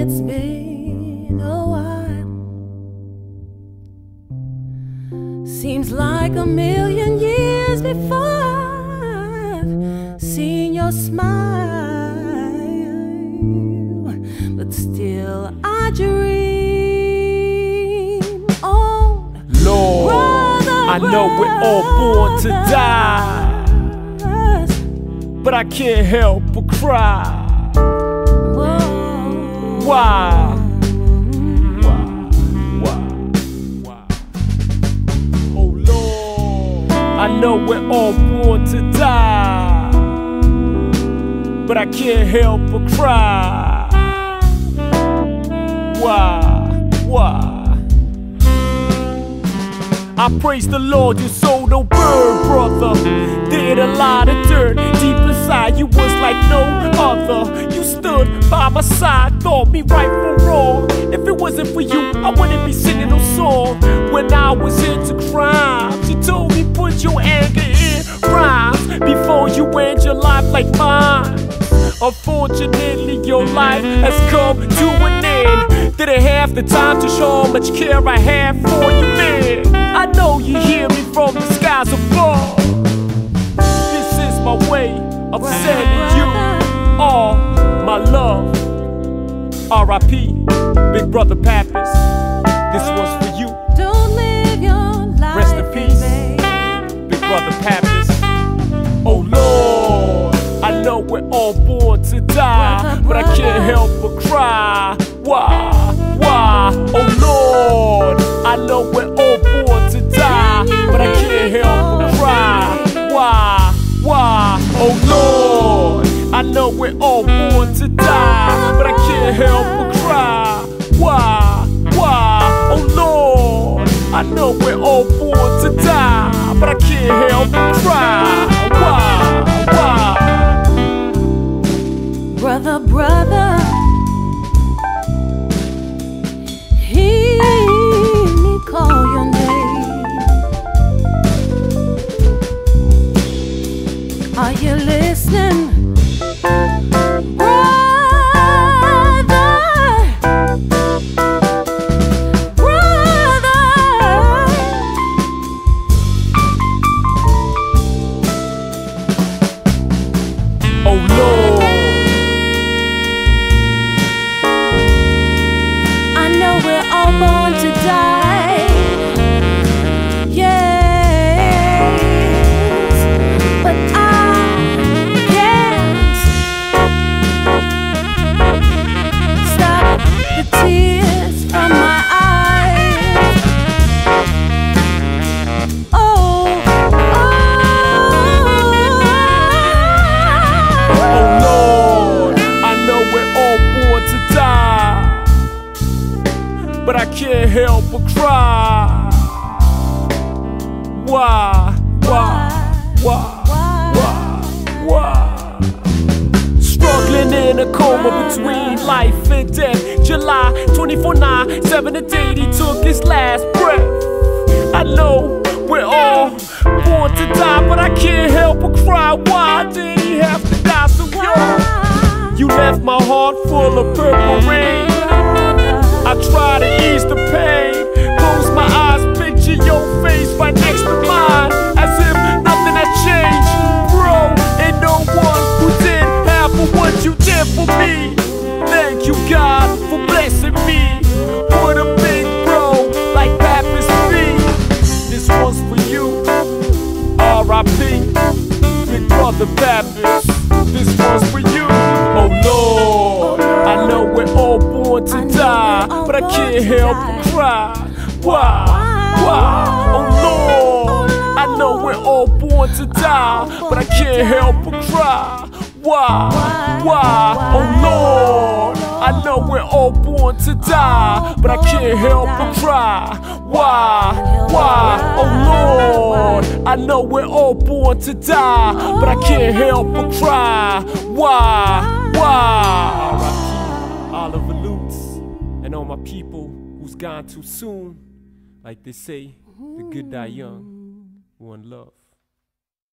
it's been a while. Seems like a million years before I've seen your smile, but still I dream on. Lord, I know we're all born to die, but I can't help but cry. Why? Why? Why? Why? Oh Lord, I know we're all born to die, but I can't help but cry. Why? Why? I praise the Lord, your soul don't burn, brother. Did a lot of dirt deep inside, you was like no other. You stood by my side, thought me right from wrong. If it wasn't for you, I wouldn't be singing no song. When I was into crime, you told me put your anger in rhymes before you end your life like mine. Unfortunately, your life has come to an end. Didn't have the time to show how much care I have for you, man. I know you hear me from the skies above. This is my way of sending you R.I.P. Big Brother Papis. This one's for you. Don't live your life. Rest in peace. Big Brother Papis. Oh Lord, I know we're all born to die, but I can't help but cry. Why? Why? Oh Lord, I know we're all born to die, but I can't help but cry. Why? Why? Oh Lord, I know we're all born to die, but I can't help but cry. Why? Why? Oh Lord, I know we're all born to die, but I can't help but cry. Why? Why? Brother, brother, me call your name. Are you listening? Help but cry. Why? Why? Why? Why? Why? Struggling in a coma between life and death. July 24 9, 7 the day he took his last breath. I know we're all born to die, but I can't help but cry. Why did he have to die so young? You left my heart full of purple rain. I try to ease the for me. Thank you, God, for blessing me. What a big bro, like Papis B. This one's for you. R.I.P. Big brother Papis. This one's for you. Oh Lord, I know we're all born to die, but I can't help but cry. Why? Why? Oh, oh Lord, I know we're all born to die, but I can't help but cry. Why? Why? Oh Lord, I know we're all born to die, but I can't help but cry. Why? Why? Oh Lord, I know we're all born to die, but I can't help but cry. Why? Why? Oliver Lutz and all my people who's gone too soon. Like they say, the good die young. One love.